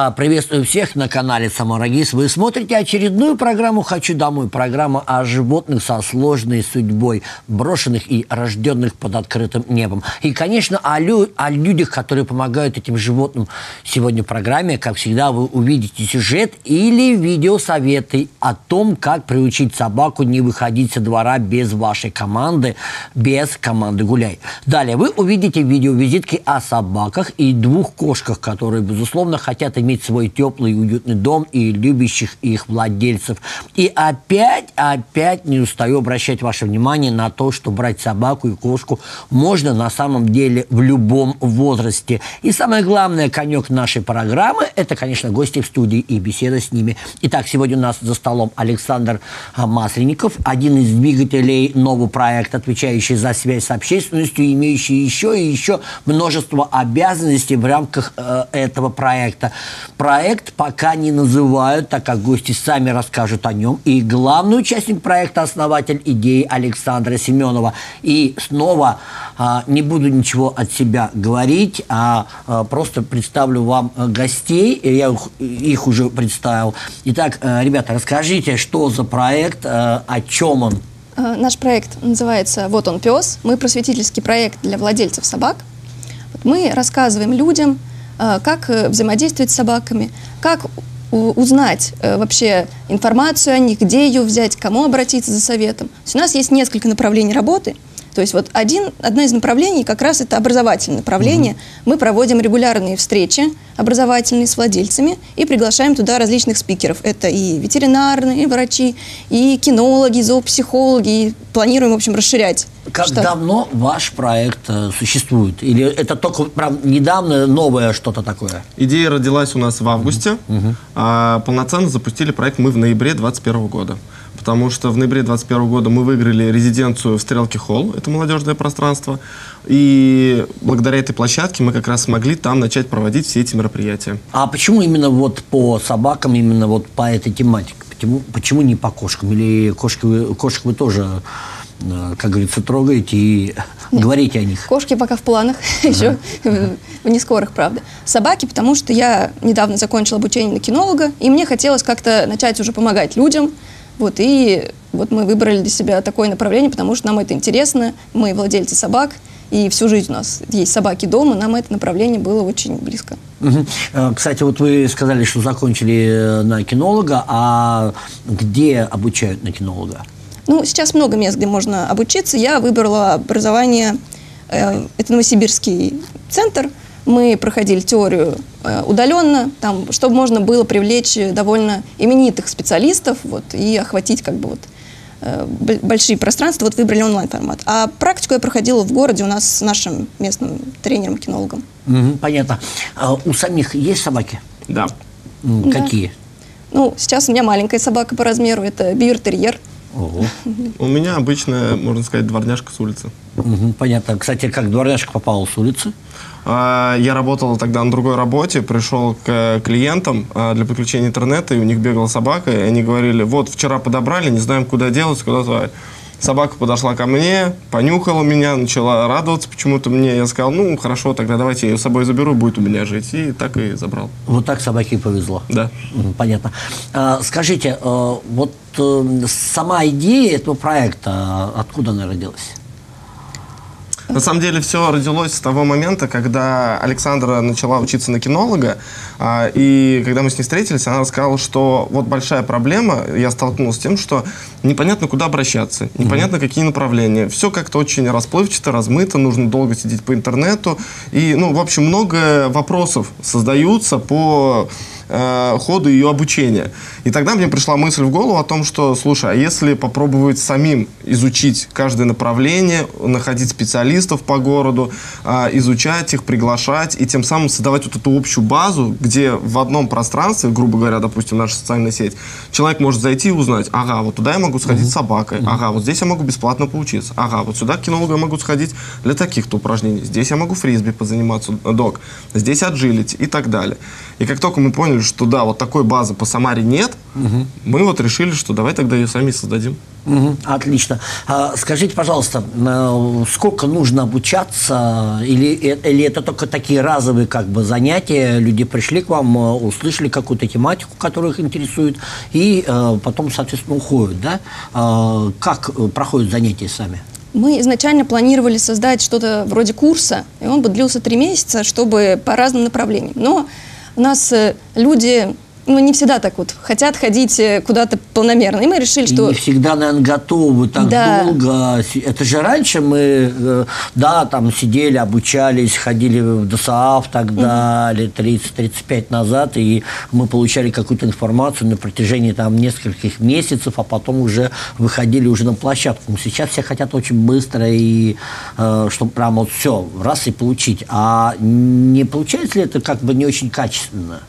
А, приветствую всех на канале Самарагис. Вы смотрите очередную программу «Хочу домой». Программа о животных со сложной судьбой, брошенных и рожденных под открытым небом. И, конечно, о, лю о людях, которые помогают этим животным. Сегодня в программе, как всегда, вы увидите сюжет или видеосоветы о том, как приучить собаку не выходить со двора без вашей команды, без команды «Гуляй». Далее вы увидите видеовизитки о собаках и двух кошках, которые, безусловно, хотят иметь свой теплый уютный дом и любящих их владельцев. И опять, опять не устаю обращать ваше внимание на то, что брать собаку и кошку можно на самом деле в любом возрасте. И самое главное, конек нашей программы – это, конечно, гости в студии и беседа с ними. Итак, сегодня у нас за столом Александр Масленников, один из двигателей нового проекта, отвечающий за связь с общественностью, имеющий еще и еще множество обязанностей в рамках э, этого проекта. Проект пока не называют, так как гости сами расскажут о нем. И главный участник проекта, основатель идеи Александра Семенова. И снова а, не буду ничего от себя говорить, а, а просто представлю вам э, гостей. Я их, их уже представил. Итак, э, ребята, расскажите, что за проект, э, о чем он? Наш проект называется «Вот он, пес». Мы просветительский проект для владельцев собак. Мы рассказываем людям, как э, взаимодействовать с собаками, как узнать э, вообще информацию о них, где ее взять, кому обратиться за советом. То есть у нас есть несколько направлений работы – то есть вот один, одно из направлений как раз это образовательное направление. Угу. Мы проводим регулярные встречи образовательные с владельцами и приглашаем туда различных спикеров. Это и ветеринарные врачи, и кинологи, и зоопсихологи. И планируем, в общем, расширять. Как штат. давно ваш проект э, существует? Или это только правда, недавно новое что-то такое? Идея родилась у нас в августе. Угу. А полноценно запустили проект мы в ноябре 2021 года потому что в ноябре 2021 года мы выиграли резиденцию в Стрелке Холл, это молодежное пространство, и благодаря этой площадке мы как раз смогли там начать проводить все эти мероприятия. А почему именно вот по собакам, именно вот по этой тематике? Почему, почему не по кошкам? Или кошки вы, кошек вы тоже э, как говорится, трогаете и Нет. говорите о них? Кошки пока в планах, ага. еще в не скорых, правда. Собаки, потому что я недавно закончила обучение на кинолога, и мне хотелось как-то начать уже помогать людям, вот, и вот мы выбрали для себя такое направление, потому что нам это интересно, мы владельцы собак, и всю жизнь у нас есть собаки дома, нам это направление было очень близко. Угу. Кстати, вот вы сказали, что закончили э, на кинолога, а где обучают на кинолога? Ну, сейчас много мест, где можно обучиться. Я выбрала образование, э, это Новосибирский центр, мы проходили теорию э, удаленно, там, чтобы можно было привлечь довольно именитых специалистов вот, и охватить как бы вот, э, большие пространства, вот выбрали онлайн-формат. А практику я проходила в городе у нас с нашим местным тренером-кинологом. Угу, понятно. А у самих есть собаки? Да. Какие? Да. Ну, сейчас у меня маленькая собака по размеру, это бьюр-терьер. Ого. У меня обычная, можно сказать, дворняжка с улицы. Угу, понятно. Кстати, как дворняжка попала с улицы? А, я работал тогда на другой работе, пришел к клиентам а, для подключения интернета, и у них бегала собака, и они говорили, вот, вчера подобрали, не знаем, куда делать, куда звать. Собака подошла ко мне, понюхала меня, начала радоваться почему-то мне. Я сказал, ну, хорошо, тогда давайте я ее с собой заберу, будет у меня жить. И так и забрал. Вот так собаке повезло. Да. Понятно. А, скажите, э, вот э, сама идея этого проекта, откуда она родилась? На самом деле все родилось с того момента, когда Александра начала учиться на кинолога, а, и когда мы с ней встретились, она рассказала, что вот большая проблема, я столкнулся с тем, что непонятно, куда обращаться, непонятно, какие направления. Все как-то очень расплывчато, размыто, нужно долго сидеть по интернету. И, ну, в общем, много вопросов создаются по э, ходу ее обучения. И тогда мне пришла мысль в голову о том, что, слушай, а если попробовать самим изучить каждое направление, находить специалистов по городу, э, изучать их, приглашать, и тем самым создавать вот эту общую базу, где в одном пространстве, грубо говоря, допустим, наша социальная сеть, человек может зайти и узнать, ага, вот туда я могу сходить uh-huh. с собакой, uh-huh. ага, вот здесь я могу бесплатно поучиться, ага, вот сюда к кинологу я могу сходить для таких-то упражнений, здесь я могу фрисби позаниматься, док, здесь отжилить и так далее. И как только мы поняли, что да, вот такой базы по Самаре нет, угу. мы вот решили, что давай тогда ее сами создадим. Угу, отлично. А, скажите, пожалуйста, сколько нужно обучаться, или, э, или это только такие разовые как бы занятия, люди пришли к вам, э, услышали какую-то тематику, которая их интересует, и потом, соответственно, уходят, да? А, как проходят занятия сами? Мы изначально планировали создать что-то вроде курса, и он бы длился три месяца, чтобы по разным направлениям. Но у нас люди ну, не всегда так вот хотят ходить э, куда-то полномерно. И мы решили, что... И не всегда, наверное, готовы так да. долго. Это же раньше мы, э, да, там сидели, обучались, ходили в ДСАФ тогда, угу. лет 30-35 назад, и мы получали какую-то информацию на протяжении там нескольких месяцев, а потом уже выходили уже на площадку. Сейчас все хотят очень быстро, и э, чтобы прям вот все, раз и получить. А не получается ли это как бы не очень качественно?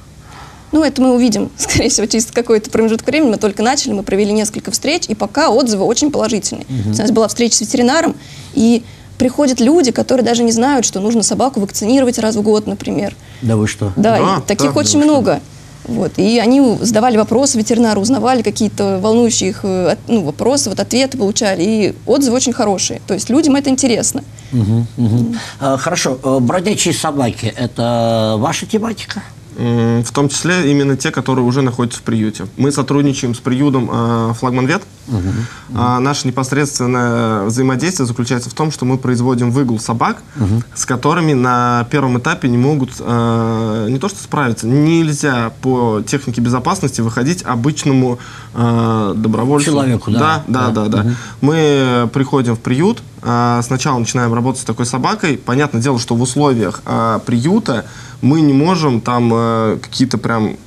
Ну, это мы увидим, скорее всего, через какой-то промежуток времени. Мы только начали, мы провели несколько встреч, и пока отзывы очень положительные. Угу. У нас была встреча с ветеринаром, и приходят люди, которые даже не знают, что нужно собаку вакцинировать раз в год, например. Да вы что? Да, да таких да, очень да много. Вот. И они задавали вопросы ветеринару, узнавали какие-то волнующие их э, ну, вопросы, вот ответы получали. И отзывы очень хорошие. То есть людям это интересно. Угу, угу. Хорошо. Э, бродячие собаки – это ваша тематика? В том числе именно те, которые уже находятся в приюте. Мы сотрудничаем с приютом э, «Флагман Вет». Угу. А наше непосредственное взаимодействие заключается в том, что мы производим выгул собак, угу. с которыми на первом этапе не могут э, не то что справиться, нельзя по технике безопасности выходить обычному э, добровольцу. Человеку, да? Да, да, да. да, угу. Мы приходим в приют, сначала начинаем работать с такой собакой. Понятное дело, что в условиях приюта мы не можем там э, какие-то прям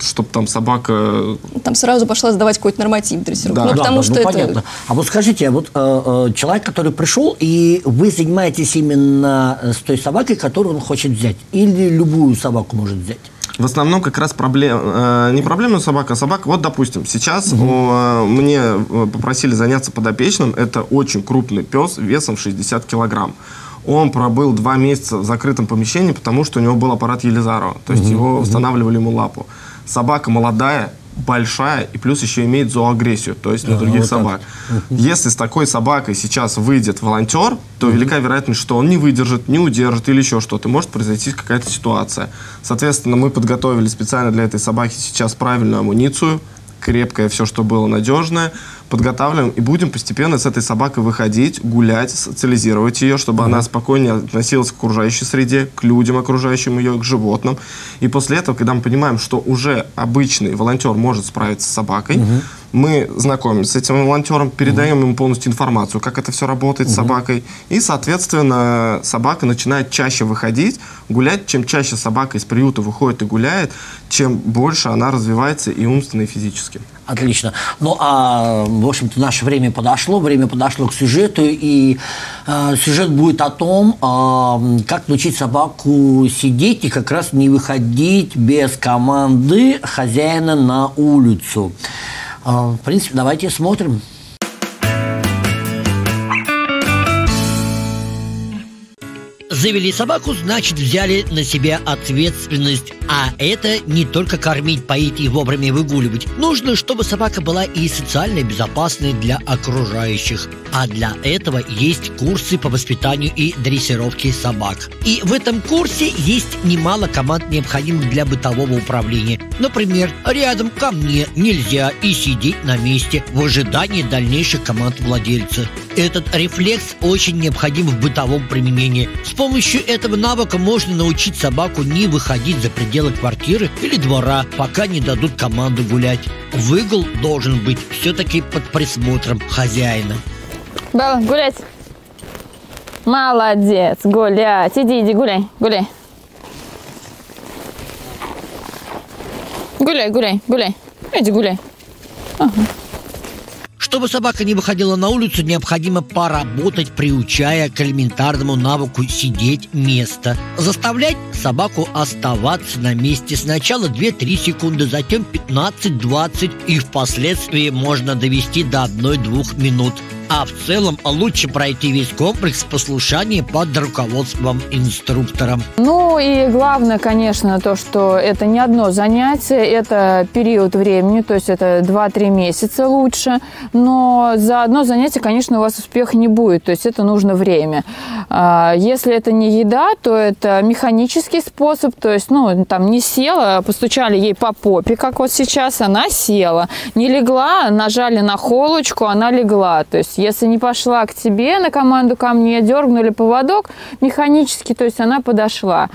чтобы там собака... Там сразу пошла сдавать какой-то норматив дрессировки. Да, ну, да, потому да, что ну, это... понятно. А вот скажите, вот э, э, человек, который пришел, и вы занимаетесь именно с той собакой, которую он хочет взять, или любую собаку может взять? В основном как раз проблем, э, не проблемная собака, а собака. Вот, допустим, сейчас угу. э, мне э, попросили заняться подопечным. Это очень крупный пес весом 60 килограмм. Он пробыл два месяца в закрытом помещении, потому что у него был аппарат Елизарова. То есть угу, его устанавливали ему лапу. Собака молодая, большая и плюс еще имеет зооагрессию, то есть на других вот собак. Так. Если с такой собакой сейчас выйдет волонтер, то угу. велика вероятность, что он не выдержит, не удержит или еще что-то. Может произойти какая-то ситуация. Соответственно, мы подготовили специально для этой собаки сейчас правильную амуницию, крепкое все, что было надежное подготавливаем и будем постепенно с этой собакой выходить, гулять, социализировать ее, чтобы mm-hmm. она спокойнее относилась к окружающей среде, к людям, окружающим ее, к животным. И после этого, когда мы понимаем, что уже обычный волонтер может справиться с собакой, mm-hmm мы знакомимся с этим волонтером, передаем ему полностью информацию, как это все работает с собакой. И, соответственно, собака начинает чаще выходить, гулять. Чем чаще собака из приюта выходит и гуляет, чем больше она развивается и умственно, и физически. Отлично. Ну, а, в общем-то, наше время подошло, время подошло к сюжету, и э, сюжет будет о том, э, как научить собаку сидеть и как раз не выходить без команды хозяина на улицу. А, в принципе, давайте смотрим. Завели собаку, значит, взяли на себя ответственность. А это не только кормить, поить и вовремя выгуливать. Нужно, чтобы собака была и социально безопасной для окружающих. А для этого есть курсы по воспитанию и дрессировке собак. И в этом курсе есть немало команд, необходимых для бытового управления. Например, рядом ко мне нельзя и сидеть на месте в ожидании дальнейших команд владельца. Этот рефлекс очень необходим в бытовом применении. С помощью этого навыка можно научить собаку не выходить за пределы квартиры или двора, пока не дадут команду гулять. Выгул должен быть все-таки под присмотром хозяина. Белла, гулять. Молодец, гулять. Иди, иди, гуляй, гуляй. Гуляй, гуляй, гуляй. Иди, гуляй. Ага. Чтобы собака не выходила на улицу, необходимо поработать, приучая к элементарному навыку сидеть место. Заставлять собаку оставаться на месте сначала 2-3 секунды, затем 15-20 и впоследствии можно довести до 1-2 минут. А в целом лучше пройти весь комплекс послушания под руководством инструктора. Ну и главное, конечно, то, что это не одно занятие, это период времени, то есть это 2-3 месяца лучше, но за одно занятие, конечно, у вас успеха не будет, то есть это нужно время. А, Если это не еда, то это механический способ, то есть, ну, там не села, постучали ей по попе, как вот сейчас, она села, не легла, нажали на холочку, она легла, то есть если не пошла к тебе на команду ко мне, дергнули поводок механически, то есть она подошла.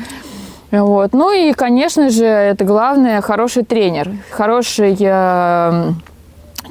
Вот. Ну и, конечно же, это главное, хороший тренер, хороший э,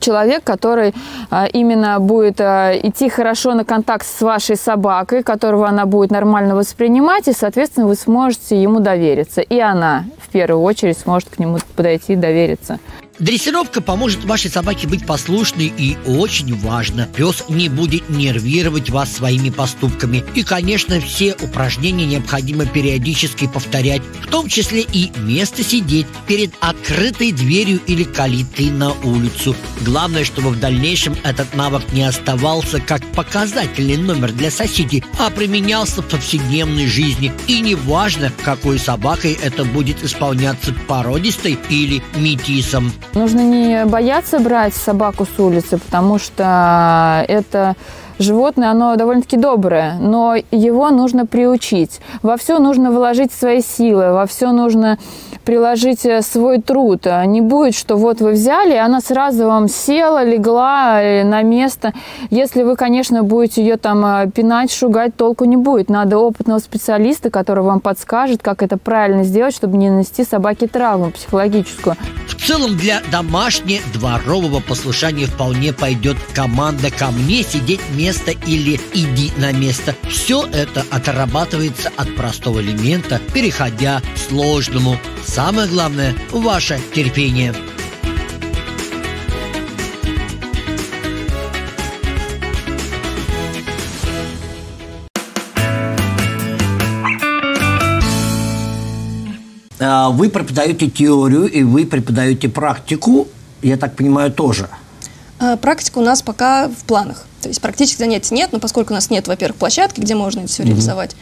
человек, который а, именно будет а, идти хорошо на контакт с вашей собакой, которого она будет нормально воспринимать, и, соответственно, вы сможете ему довериться. И она, в первую очередь, сможет к нему подойти и довериться. Дрессировка поможет вашей собаке быть послушной и очень важно. Пес не будет нервировать вас своими поступками. И, конечно, все упражнения необходимо периодически повторять, в том числе и место сидеть перед открытой дверью или калиткой на улицу. Главное, чтобы в дальнейшем этот навык не оставался как показательный номер для соседей, а применялся в повседневной жизни. И неважно, какой собакой это будет исполняться породистой или метисом. Нужно не бояться брать собаку с улицы, потому что это животное, оно довольно-таки доброе, но его нужно приучить. Во все нужно вложить свои силы, во все нужно приложить э, свой труд. А Не будет, что вот вы взяли, и она сразу вам села, легла э, на место. Если вы, конечно, будете ее там э, пинать, шугать, толку не будет. Надо опытного специалиста, который вам подскажет, как это правильно сделать, чтобы не нанести собаке травму психологическую. В целом для домашне-дворового послушания вполне пойдет команда «Ко мне сидеть место» или «Иди на место». Все это отрабатывается от простого элемента, переходя к сложному. Самое главное – ваше терпение. А, Вы преподаете теорию и вы преподаете практику, я так понимаю, тоже. А, Практика у нас пока в планах. То есть практических занятий нет, но поскольку у нас нет, во-первых, площадки, где можно это все реализовать,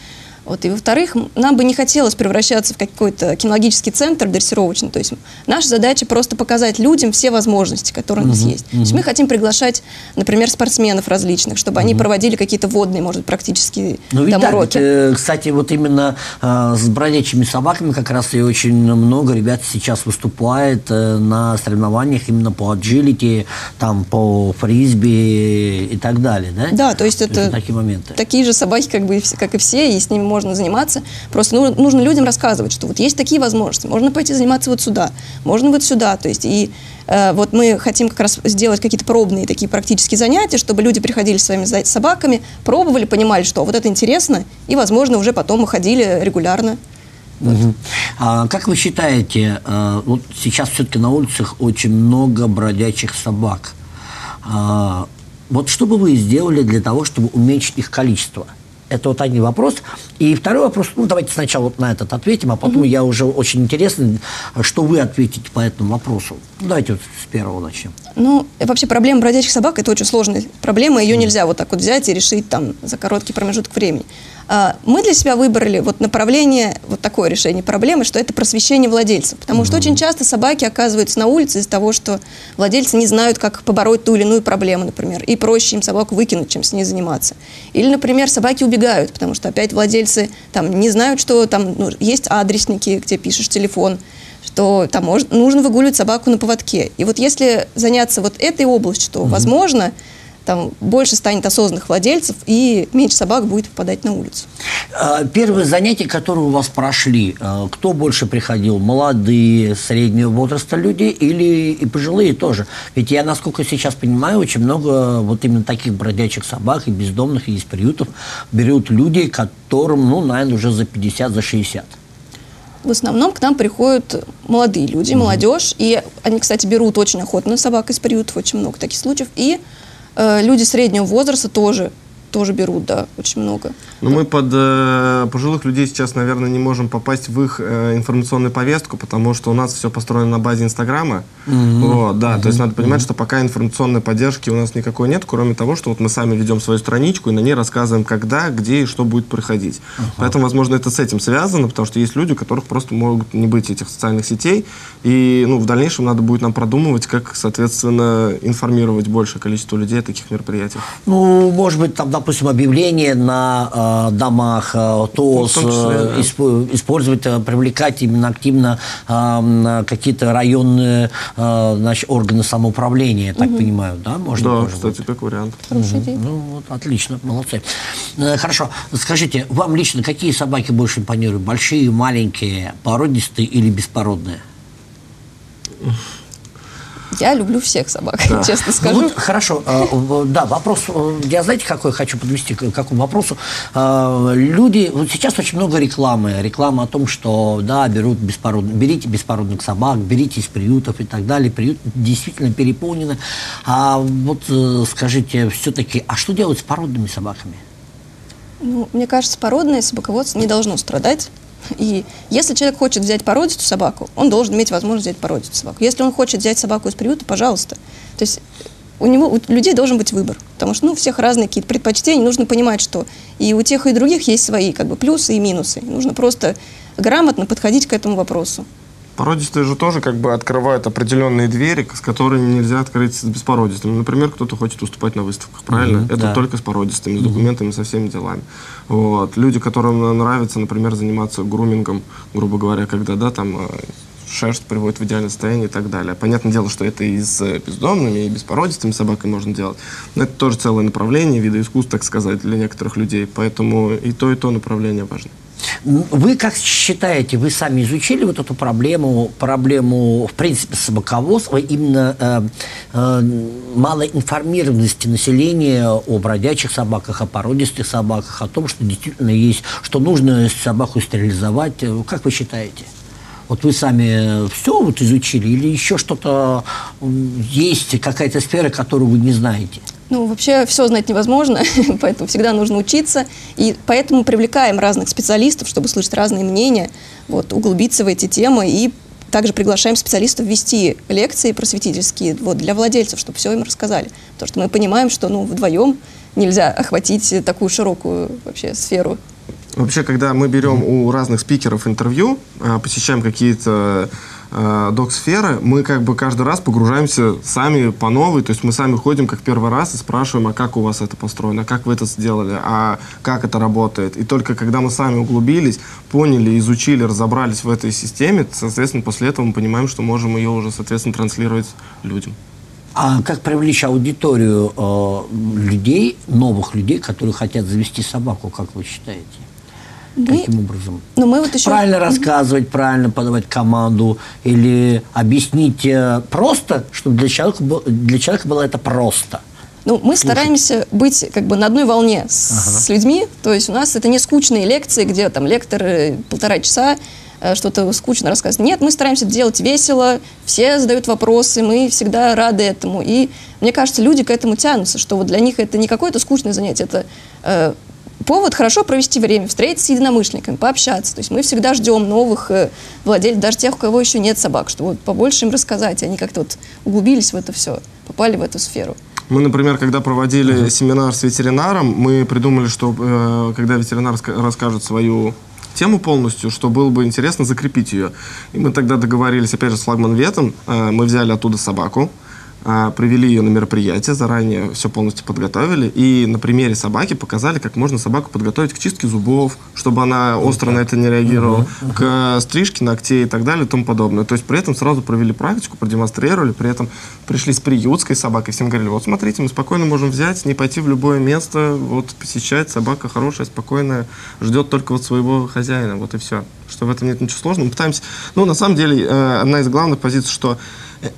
вот, и во-вторых, нам бы не хотелось превращаться в какой-то кинологический центр дрессировочный. То есть наша задача просто показать людям все возможности, которые у нас есть. То есть мы хотим приглашать, например, спортсменов различных, чтобы они проводили какие-то водные, может быть, практические Ну, ведь там так, уроки. ведь, э, кстати, вот именно э, с бродячими собаками как раз и очень много ребят сейчас выступает э, на соревнованиях именно по аджилити, там, по фрисби и так далее, да? Да, то есть это такие моменты. такие же собаки, как, бы, как и все, и с ними можно заниматься. Просто ну- нужно людям рассказывать, что вот есть такие возможности. Можно пойти заниматься вот сюда, можно вот сюда. То есть и э, вот мы хотим как раз сделать какие-то пробные такие практические занятия, чтобы люди приходили своими собаками, пробовали, понимали, что вот это интересно, и, возможно, уже потом уходили регулярно. Мгм. А как вы считаете, э, вот сейчас все-таки на улицах очень много бродячих собак. А, Вот что бы вы сделали для того, чтобы уменьшить их количество? Это вот один вопрос. И второй вопрос, ну давайте сначала вот на этот ответим, а потом я уже очень интересно, что вы ответите по этому вопросу. Ну, Давайте вот с первого начнем. Ну, вообще проблема бродячих собак – это очень сложная проблема, ее нельзя вот так вот взять и решить там за короткий промежуток времени. А, Мы для себя выбрали вот направление, вот такое решение проблемы, что это просвещение владельцев. Потому что очень часто собаки оказываются на улице из-за того, что владельцы не знают, как побороть ту или иную проблему, например, и проще им собаку выкинуть, чем с ней заниматься. Или, например, собаки убегают, потому что опять владельцы там не знают, что там ну, есть адресники, где пишешь телефон, что там может, нужно выгуливать собаку на поводке. И вот если заняться вот этой областью, то, возможно, там больше станет осознанных владельцев и меньше собак будет попадать на улицу. А, Первые занятия, которые у вас прошли, а, кто больше приходил? Молодые, среднего возраста люди или и пожилые тоже? Ведь я, насколько сейчас понимаю, очень много вот именно таких бродячих собак и бездомных, и из приютов берут люди, которым, ну, наверное, уже за 50, за 60. В основном к нам приходят молодые люди, молодежь, и они, кстати, берут очень охотно собак из приютов, очень много таких случаев, и люди среднего возраста тоже тоже берут, да, очень много. Но мы под э, пожилых людей сейчас, наверное, не можем попасть в их э, информационную повестку, потому что у нас все построено на базе Инстаграма. Вот, да, то есть надо понимать, что пока информационной поддержки у нас никакой нет, кроме того, что вот мы сами ведем свою страничку и на ней рассказываем, когда, где и что будет происходить. Поэтому, возможно, это с этим связано, потому что есть люди, у которых просто могут не быть этих социальных сетей, и ну, в дальнейшем надо будет нам продумывать, как, соответственно, информировать большее количество людей о таких мероприятиях. Ну, может быть, там, допустим, объявления на э, домах, э, ТОС, том числе, э, использовать, э, привлекать именно активно э, какие-то районные э, значит, органы самоуправления, я так понимаю, да? Можно Да, тоже кстати, как вариант. Хорошая идея. Ну, вот, отлично, молодцы. Э, Хорошо, скажите, вам лично какие собаки больше импонируют? Большие, маленькие, породистые или беспородные? Я люблю всех собак, честно Ну скажу. вот, хорошо, э, да, вопрос, э, я знаете, какой хочу подвести к какому вопросу? Э, Люди, вот сейчас очень много рекламы, реклама о том, что, да, берут беспородных, берите беспородных собак, берите из приютов и так далее, приют действительно переполнены. А вот скажите, все-таки, а что делать с породными собаками? Ну, мне кажется, породное собаководство не должно страдать. И если человек хочет взять породистую собаку, он должен иметь возможность взять породистую собаку. Если он хочет взять собаку из приюта, пожалуйста. То есть у него, у людей должен быть выбор. Потому что ну, у всех разные какие-то предпочтения. Нужно понимать, что и у тех, и у других есть свои как бы, плюсы и минусы. Нужно просто грамотно подходить к этому вопросу. Породистые же тоже как бы открывают определенные двери, с которыми нельзя открыть с беспородистыми. Например, кто-то хочет выступать на выставках, правильно? Мгм, Это да. только с породистыми, с документами, со всеми делами. Вот. Люди, которым нравится, например, заниматься грумингом, грубо говоря, когда, да, там э, шерсть приводит в идеальное состояние и так далее. Понятное дело, что это и с бездомными, и беспородистыми собаками можно делать. Но это тоже целое направление, вида искусств, так сказать, для некоторых людей. Поэтому и то, и то направление важно. Вы как считаете, вы сами изучили вот эту проблему, проблему, в принципе, собаководства, именно э, э, малой информированности населения о бродячих собаках, о породистых собаках, о том, что действительно есть, что нужно собаку стерилизовать. Как вы считаете? Вот вы сами все вот изучили или еще что-то есть, какая-то сфера, которую вы не знаете? Ну, вообще все знать невозможно, поэтому всегда нужно учиться. И поэтому привлекаем разных специалистов, чтобы слышать разные мнения, вот, углубиться в эти темы. И также приглашаем специалистов вести лекции просветительские вот, для владельцев, чтобы все им рассказали. Потому что мы понимаем, что ну, вдвоем нельзя охватить такую широкую вообще сферу. Вообще, когда мы берем у разных спикеров интервью, а, посещаем какие-то док-сферы, мы как бы каждый раз погружаемся сами по новой, то есть мы сами ходим как первый раз и спрашиваем, а как у вас это построено, а как вы это сделали, а как это работает. И только когда мы сами углубились, поняли, изучили, разобрались в этой системе, соответственно, после этого мы понимаем, что можем ее уже, соответственно, транслировать людям. А как привлечь аудиторию э, людей, новых людей, которые хотят завести собаку, как вы считаете? Мы- Каким образом? Но мы вот еще... Правильно рассказывать, правильно подавать команду или объяснить э, просто, чтобы для человека, для человека было это просто. Ну, мы стараемся быть как бы на одной волне с, с людьми. То есть у нас это не скучные лекции, где там лектор полтора часа э, что-то скучно рассказывает. Нет, мы стараемся делать весело, все задают вопросы, мы всегда рады этому. И мне кажется, люди к этому тянутся, что вот для них это не какое-то скучное занятие, это э, повод хорошо провести время, встретиться с единомышленниками, пообщаться. То есть мы всегда ждем новых э, владельцев, даже тех, у кого еще нет собак, чтобы вот побольше им рассказать. Они как-то вот углубились в это все, попали в эту сферу. Мы, например, когда проводили семинар с ветеринаром, мы придумали, что э, когда ветеринар ска- расскажет свою тему полностью, что было бы интересно закрепить ее. И мы тогда договорились, опять же, с флагман-ветом, э, мы взяли оттуда собаку, привели ее на мероприятие, заранее все полностью подготовили, и на примере собаки показали, как можно собаку подготовить к чистке зубов, чтобы она остро на это не реагировала, к э, стрижке ногтей и так далее и тому подобное. То есть при этом сразу провели практику, продемонстрировали, при этом пришли с приютской собакой, всем говорили, вот смотрите, мы спокойно можем взять, не пойти в любое место, вот посещать, собака хорошая, спокойная, ждет только вот своего хозяина, вот и все. Что в этом нет ничего сложного. Мы пытаемся, ну, на самом деле, э, одна из главных позиций, что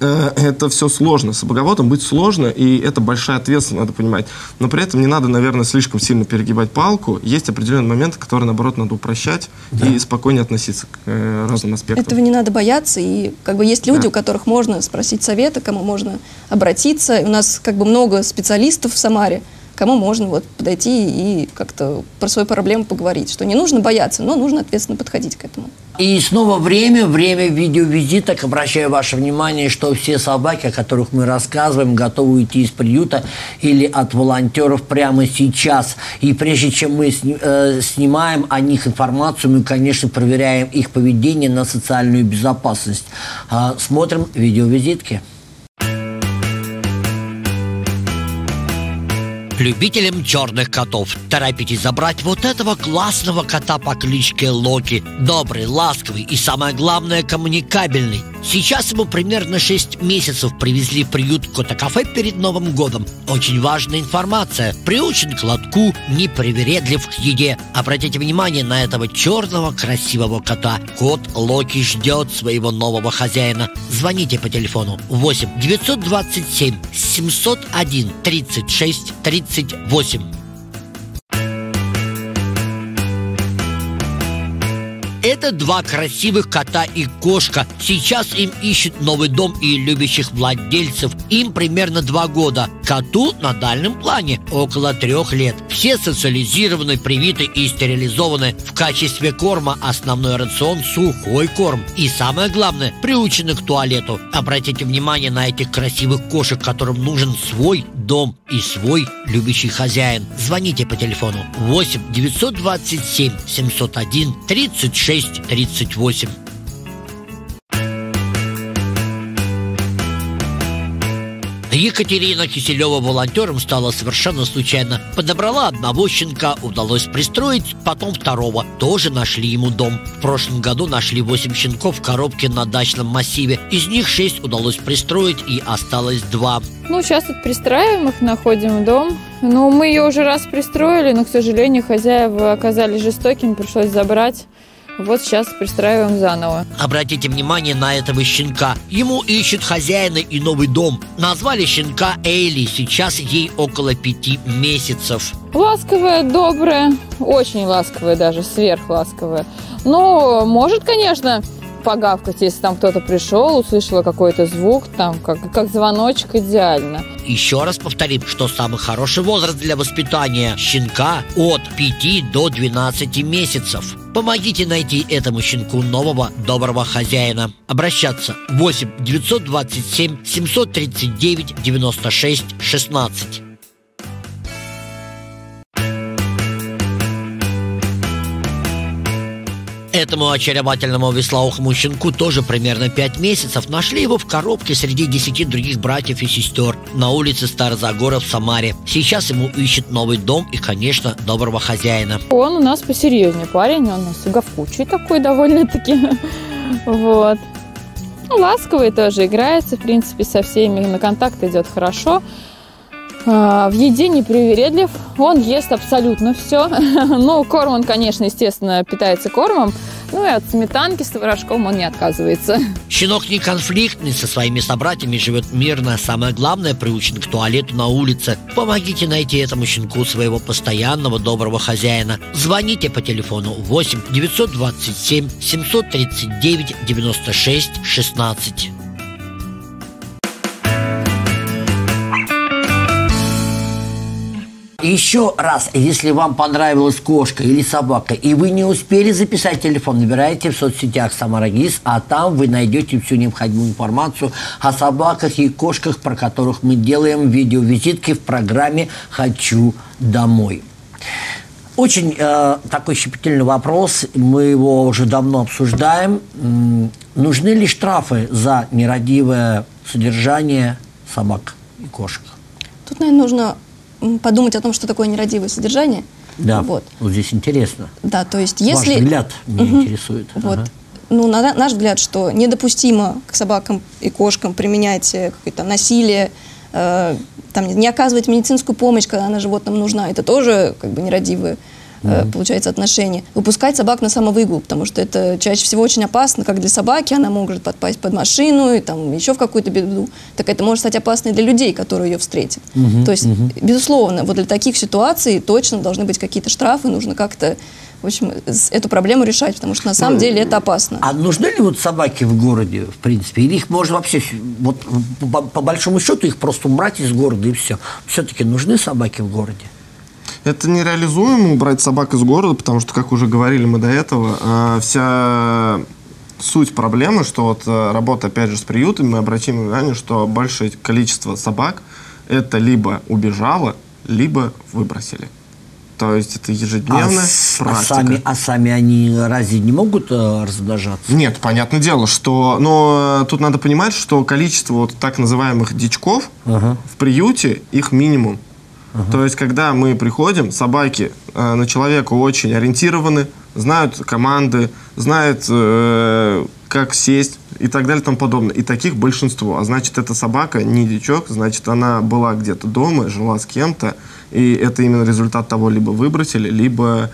это все сложно. С собаководом быть сложно, и это большая ответственность, надо понимать. Но при этом не надо, наверное, слишком сильно перегибать палку. Есть определенные моменты, которые, наоборот, надо упрощать и спокойнее относиться к э, разным аспектам. Этого не надо бояться. И как бы есть люди, Да. у которых можно спросить совета, кому можно обратиться. И у нас как бы много специалистов в Самаре, кому можно вот подойти и как-то про свою проблему поговорить, что не нужно бояться, но нужно ответственно подходить к этому. И снова время, время видеовизиток. Обращаю ваше внимание, что все собаки, о которых мы рассказываем, готовы уйти из приюта или от волонтеров прямо сейчас. И прежде чем мы э, снимаем о них информацию, мы, конечно, проверяем их поведение на социальную безопасность. Э, смотрим видеовизитки. Любителям черных котов, торопитесь забрать вот этого классного кота по кличке Локи. Добрый, ласковый и, самое главное, коммуникабельный. Сейчас ему примерно 6 месяцев привезли в приют кота-кафе перед Новым годом. Очень важная информация. Приучен к лотку, не привередлив к еде. Обратите внимание на этого черного красивого кота. Кот Локи ждет своего нового хозяина. Звоните по телефону 8 927 701 36 38. Это два красивых кота и кошка. Сейчас им ищут новый дом и любящих владельцев. Им примерно два года. Коту на дальнем плане около трех лет. Все социализированы, привиты и стерилизованы. В качестве корма основной рацион сухой корм. И самое главное, приучены к туалету. Обратите внимание на этих красивых кошек, которым нужен свой дом и свой любящий хозяин. Звоните по телефону 8 927 701 36 38. Екатерина Киселева волонтером стала совершенно случайно. Подобрала одного щенка, удалось пристроить, потом второго. Тоже нашли ему дом. В прошлом году нашли восемь щенков в коробке на дачном массиве. Из них шесть удалось пристроить и осталось два. Ну, сейчас тут пристраиваем их, находим дом. Ну, мы ее уже раз пристроили, но, к сожалению, хозяева оказались жестокими, пришлось забрать. Вот сейчас пристраиваем заново. Обратите внимание на этого щенка. Ему ищут хозяина и новый дом. Назвали щенка Эйли. Сейчас ей около пяти месяцев. Ласковая, добрая, очень ласковая даже, сверхласковая. Ну, может, конечно, погавкать, если там кто-то пришел, услышала какой-то звук, там, как, как звоночек, идеально. Еще раз повторим, что самый хороший возраст для воспитания щенка от 5 до 12 месяцев. Помогите найти этому щенку нового доброго хозяина. Обращаться 8 927 739 96 16. Этому очаровательному веслоухому щенку тоже примерно пять месяцев. Нашли его в коробке среди десяти других братьев и сестер на улице Старозагора в Самаре. Сейчас ему ищет новый дом и, конечно, доброго хозяина. Он у нас посерьезнее парень, он у нас говкучий такой довольно-таки. Вот. Ну, ласковый тоже играется, в принципе, со всеми на контакт идет хорошо. А, в еде не привередлив, он ест абсолютно все. Ну, корм он, конечно, естественно, питается кормом, ну и от сметанки с творожком он не отказывается. Щенок не конфликтный, со своими собратьями живет мирно. Самое главное, приучен к туалету на улице. Помогите найти этому щенку своего постоянного доброго хозяина. Звоните по телефону 8 927 739 96 16. Еще раз, если вам понравилась кошка или собака, и вы не успели записать телефон, набирайте в соцсетях Самарагис, а там вы найдете всю необходимую информацию о собаках и кошках, про которых мы делаем видеовизитки в программе «Хочу домой». Очень э, такой щепетильный вопрос, мы его уже давно обсуждаем. Нужны ли штрафы за нерадивое содержание собак и кошек? Тут, наверное, нужно подумать о том, что такое нерадивое содержание. Да, вот. вот здесь интересно. Да, то есть если... Ваш взгляд меня угу. интересует. Вот. Ага. Ну, на наш взгляд, что недопустимо к собакам и кошкам применять э, какое-то насилие, э, там, не оказывать медицинскую помощь, когда она животным нужна. Это тоже как бы нерадивое э, получается, отношения. Выпускать собак на самовыгул, потому что это чаще всего очень опасно, как для собаки, она может подпасть под машину и там еще в какую-то беду. Так это может стать опасно и для людей, которые ее встретят. То есть, безусловно, вот для таких ситуаций точно должны быть какие-то штрафы, нужно как-то в общем, эту проблему решать, потому что на самом деле это опасно. А нужны ли вот собаки в городе, в принципе? Или их можно вообще, вот по, по большому счету, их просто убрать из города и все? Все-таки нужны собаки в городе? Это нереализуемо убрать собак из города, потому что, как уже говорили мы до этого, а, вся суть проблемы, что вот а, работа, опять же, с приютами, мы обратим внимание, что большее количество собак это либо убежало, либо выбросили. То есть это ежедневная а, а практика. сами, а сами они разве не могут э, размножаться? Нет, понятное дело, что... Но э, тут надо понимать, что количество вот так называемых дичков в приюте, их минимум. То есть, когда мы приходим, собаки э, на человека очень ориентированы, знают команды, знают, э, как сесть и так далее и тому подобное. И таких большинство. А значит, эта собака не дичок, значит, она была где-то дома, жила с кем-то, и это именно результат того, либо выбросили, либо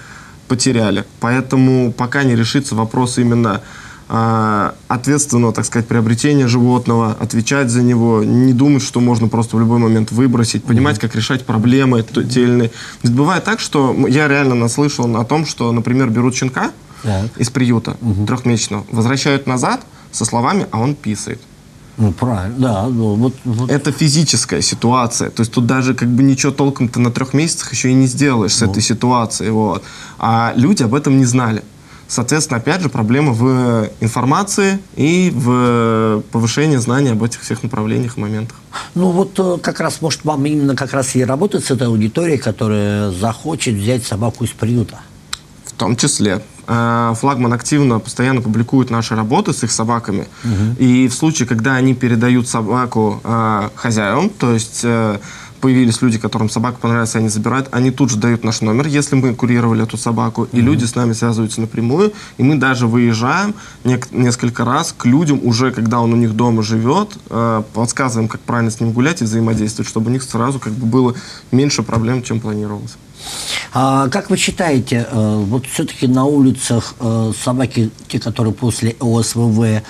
потеряли. Поэтому пока не решится вопрос именно ответственного, так сказать, приобретения животного, отвечать за него, не думать, что можно просто в любой момент выбросить, понимать, как решать проблемы те или иные. Ведь бывает так, что я реально наслышал о том, что, например, берут щенка Так. из приюта трехмесячного, возвращают назад со словами, а он писает. Ну, правильно, да. ну, вот, вот. Это физическая ситуация. То есть тут даже как бы ничего толком ты на трех месяцах еще и не сделаешь с этой ситуацией. Вот. А люди об этом не знали. Соответственно, опять же, проблема в информации и в повышении знаний об этих всех направлениях и моментах. Ну вот э, как раз, может, вам именно как раз и работать с этой аудиторией, которая захочет взять собаку из приюта. В том числе. Э, Флагман активно, постоянно публикует наши работы с их собаками. И в случае, когда они передают собаку э, хозяевам, то есть э, появились люди, которым собака понравилась, и они забирают, они тут же дают наш номер, если мы курировали эту собаку, и люди с нами связываются напрямую, и мы даже выезжаем несколько раз к людям, уже когда он у них дома живет, э, подсказываем, как правильно с ним гулять и взаимодействовать, чтобы у них сразу как бы было меньше проблем, чем планировалось. А как вы считаете, э, вот все-таки на улицах э, собаки, те, которые после ОСВВ,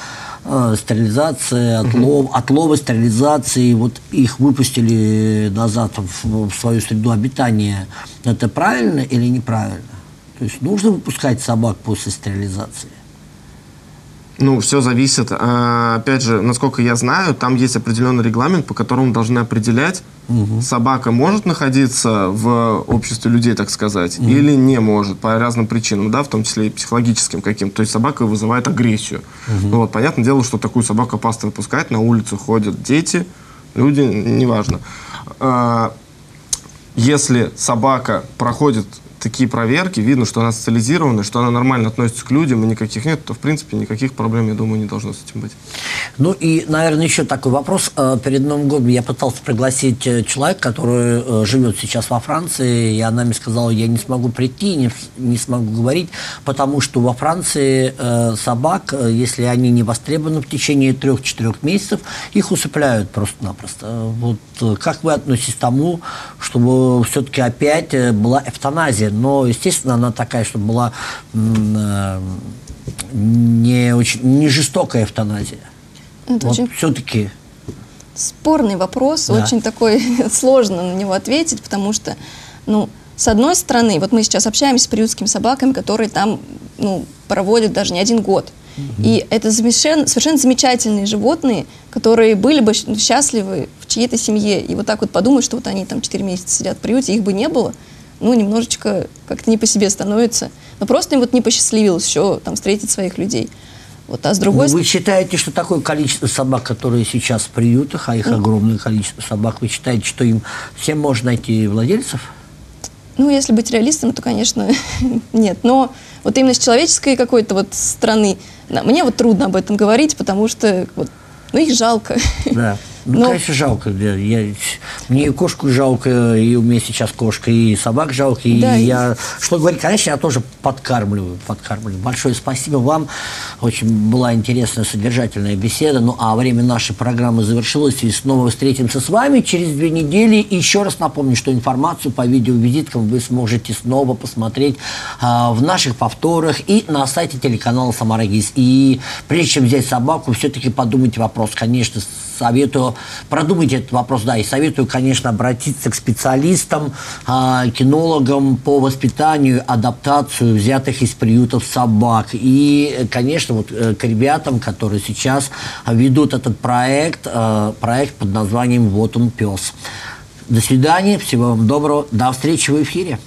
э, стерилизации, отлов, отлова, стерилизации, вот их выпустили назад в, в свою среду обитания, это правильно или неправильно? То есть нужно выпускать собак после стерилизации? Ну, все зависит. А, Опять же, насколько я знаю, там есть определенный регламент, по которому должны определять, собака может находиться в обществе людей, так сказать, или не может по разным причинам, да, в том числе и психологическим каким-то. То есть собака вызывает агрессию. Ну, вот, понятное дело, что такую собаку опасно выпускать. На улицу ходят дети, люди, неважно. А, Если собака проходит такие проверки, видно, что она социализирована, что она нормально относится к людям и никаких нет, то, в принципе, никаких проблем, я думаю, не должно с этим быть. Ну и, наверное, еще такой вопрос. Э, Перед Новым годом я пытался пригласить э, человека, который э, живет сейчас во Франции, и она мне сказала, я не смогу прийти, не, не смогу говорить, потому что во Франции собак, если они не востребованы в течение трех-четырех месяцев, их усыпляют просто-напросто. Вот как вы относитесь к тому, чтобы все-таки опять была эвтаназия? Но, естественно, она такая, чтобы была э, не очень не жестокая эвтаназия. Это Вот очень все-таки. спорный вопрос, Да. очень такой сложно на него ответить, потому что, ну, с одной стороны, вот мы сейчас общаемся с приютскими собаками, которые там, ну, проводят даже не один год. И это совершенно, совершенно замечательные животные, которые были бы счастливы в чьей-то семье. И вот так вот подумать, что вот они там 4 месяца сидят в приюте, их бы не было, ну, немножечко как-то не по себе становится. Но просто им вот не посчастливилось еще там встретить своих людей. Вот, а с другой Ну, стороны... вы считаете, что такое количество собак, которые сейчас в приютах, а их огромное количество собак, вы считаете, что им всем можно найти владельцев? Ну, если быть реалистом, то, конечно, нет. Но вот именно с человеческой какой-то вот стороны, мне вот трудно об этом говорить, потому что вот, ну, их жалко. Да. Ну, Но- конечно, жалко. да. Я, мне и кошку жалко, и у меня сейчас кошка, и собак жалко. И Да, и- я, что говорить, конечно, я тоже подкармливаю, подкармливаю. Большое спасибо вам. Очень была интересная, содержательная беседа. Ну, а время нашей программы завершилось, и снова встретимся с вами через две недели. И еще раз напомню, что информацию по видеовизиткам вы сможете снова посмотреть а, в наших повторах и на сайте телеканала «Самарагис». И прежде чем взять собаку, все-таки подумайте вопрос. Конечно, советую, продумайте этот вопрос, да, и советую, конечно, обратиться к специалистам, а, кинологам по воспитанию, адаптацию взятых из приютов собак. И, конечно, вот э, к ребятам, которые сейчас ведут этот проект, э, проект под названием «Вот он, пес». До свидания, всего вам доброго, до встречи в эфире.